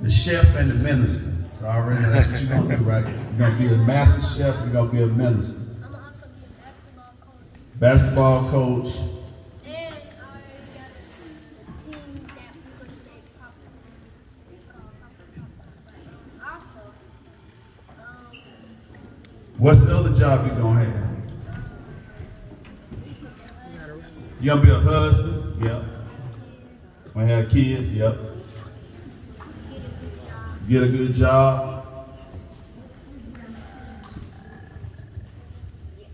the chef and the minister. So I already that's what you're gonna do, right? You're gonna be a master chef. You're gonna be a minister. I'm gonna also be a basketball coach. Basketball coach. And I got a team that we're gonna Also, What's the other job you're gonna have? You're gonna be a husband? Yep. Gonna have kids? Yep. Get a good job. Get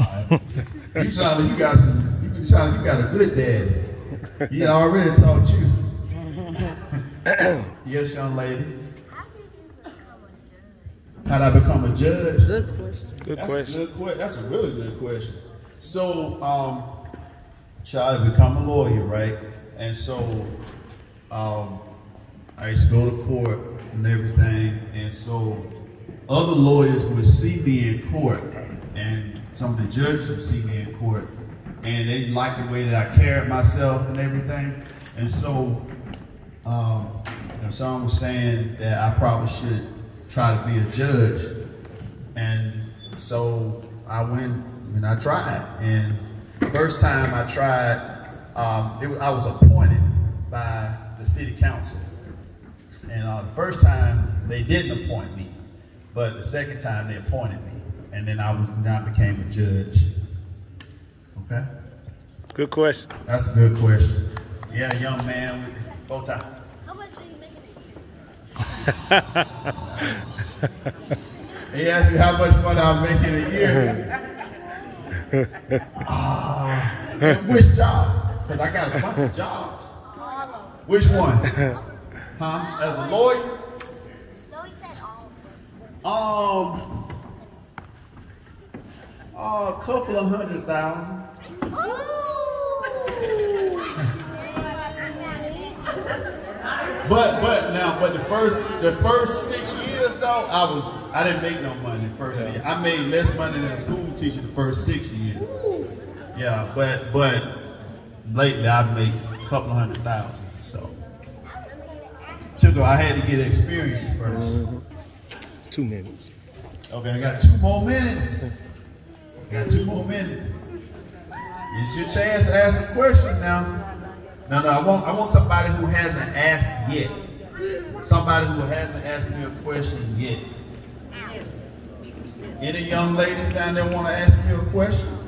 a good job. Alright. You trying to, you got some, you trying, you got a good daddy. He already taught you. yes, young lady. How did you become a judge? How'd I become a judge? Good question. Good That's question. a good question. That's a really good question. So, um, child, become a lawyer, right? And so, um, I used to go to court and everything, and so other lawyers would see me in court, and some of the judges would see me in court, and they liked the way that I carried myself and everything, and so um, someone was saying that I probably should try to be a judge. And so I went and I tried. And first time I tried, um, it, I was appointed by the city council. And uh, the first time they didn't appoint me, but the second time they appointed me. And then I was now became a judge. Okay? Good question. That's a good question. Yeah, young man with the bow tie. How much do you make in a year? He asked me how much money I'm making a year. Ah, which job? Because I got a bunch of jobs. All of them. Which one? Huh? As a lawyer? No, he said all of them. Um, a couple of hundred thousand. But but now, but the first the first six years though, I was I didn't make no money the first year. I made less money than a school teacher the first six years. Yeah, but but lately I've made a couple of hundred thousand. So took I had to get experience first. Two minutes. Okay, I got two more minutes. I got two more minutes. It's your chance to ask a question now. No, no, I want I want somebody who hasn't asked yet. Somebody who hasn't asked me a question yet. Any young ladies down there want to ask me a question?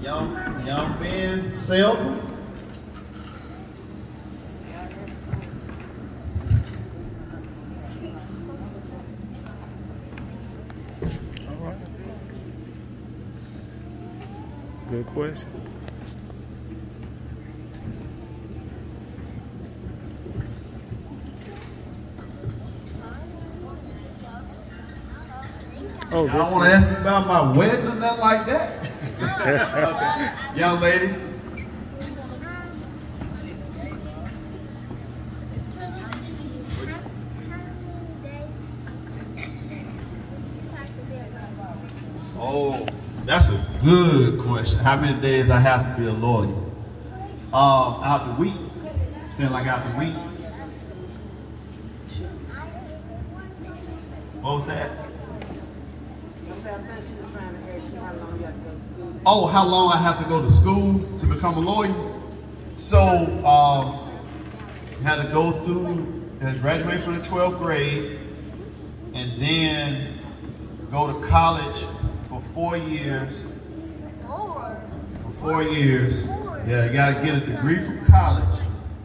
Young, young Ben Selma. Good question. Oh, oh, Y'all want to ask me about my wedding or nothing like that? okay. Young lady. Oh, that's a good question. How many days I have to be a lawyer? Um, out the week. Seems like out the week. What was that? Oh, how long I have to go to school to become a lawyer? So, um, had to go through, to graduate from the 12th grade, and then go to college four years. Four. For four years. Yeah, you got to get a degree from college,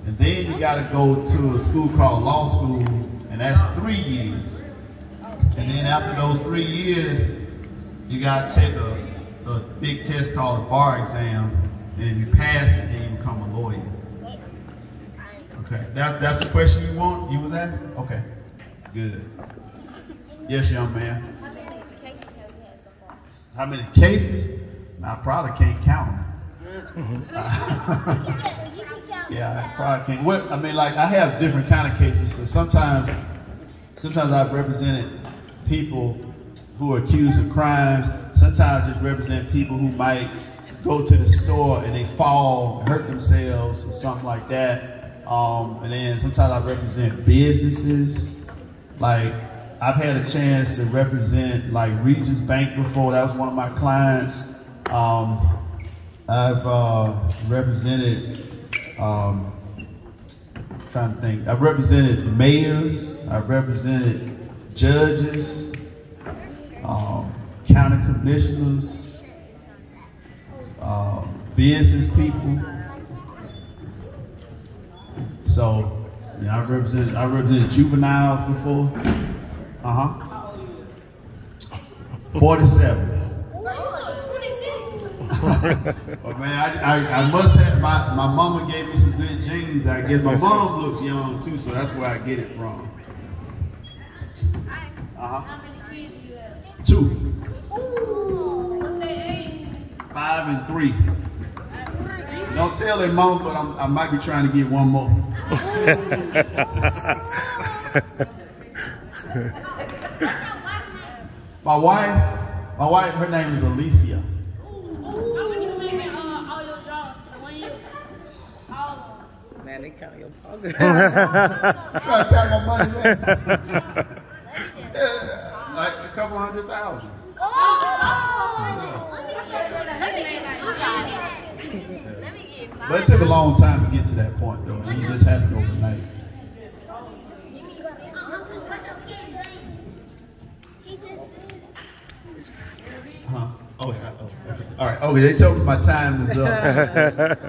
and then you got to go to a school called law school, and that's three years. And then after those three years, you got to take a, a big test called a bar exam, and if you pass it, then you become a lawyer. Okay, that's that's the question you want. You was asking. Okay, good. Yes, young man. How many cases? I probably can't count them. Yeah, I probably can't. What I mean, like I have different kind of cases. So sometimes, sometimes I've represented people who are accused of crimes. Sometimes I just represent people who might go to the store and they fall, hurt themselves, or something like that. Um, and then sometimes I represent businesses. Like I've had a chance to represent like Regions Bank before. That was one of my clients. Um, I've uh, represented. Um, trying to think. I've represented mayors. I've represented judges, um, county commissioners, um, business people. So, yeah, I've represented. I represented juveniles before. Uh huh. Forty-seven. Ooh, you look 26. But man, I, I, I must have my, my mama gave me some good genes. I guess my mom looks young too, so that's where I get it from. Uh huh. How many kids do you have? Two, Ooh. What's their age? five, and three. Don't tell their mom, but I'm, I might be trying to get one more. What's your wife's name? My wife, my wife, her name is Alicia. Ooh. How much you making uh, all your jobs in one year? All of Man, they count your pocket. Trying to count my money, man. Yeah, like a couple hundred thousand. them. Oh! Let me get Let me get Let me get But it took a long time to get to that point, though. And it just happened overnight. He just said. Huh? Oh, yeah. Oh, okay. All right. Okay, they told me my time is up.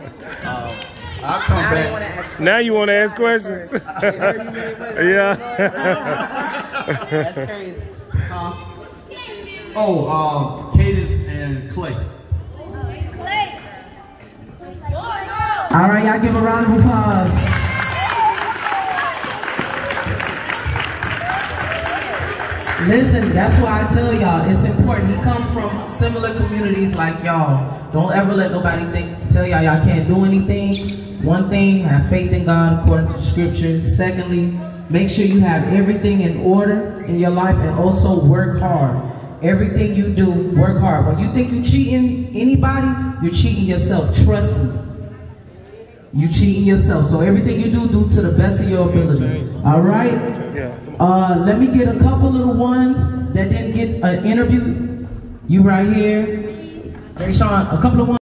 um, I'll come I didn't want to back. ask Now you want to ask questions? yeah. That's crazy. Huh? Oh, um, Cadence and Clay. Clay. All right, y'all give a round of applause. Listen, that's why I tell y'all it's important. He come from similar communities like y'all. Don't ever let nobody think tell y'all y'all can't do anything. One thing, have faith in God according to Scripture. Secondly, make sure you have everything in order in your life, and also work hard. Everything you do, work hard. When you think you're cheating anybody, you're cheating yourself. Trust me. You cheating yourself. So everything you do, do to the best of your ability. All right. Uh, let me get a couple little ones that didn't get an interview. You right here. Hey, Sean, a couple of ones.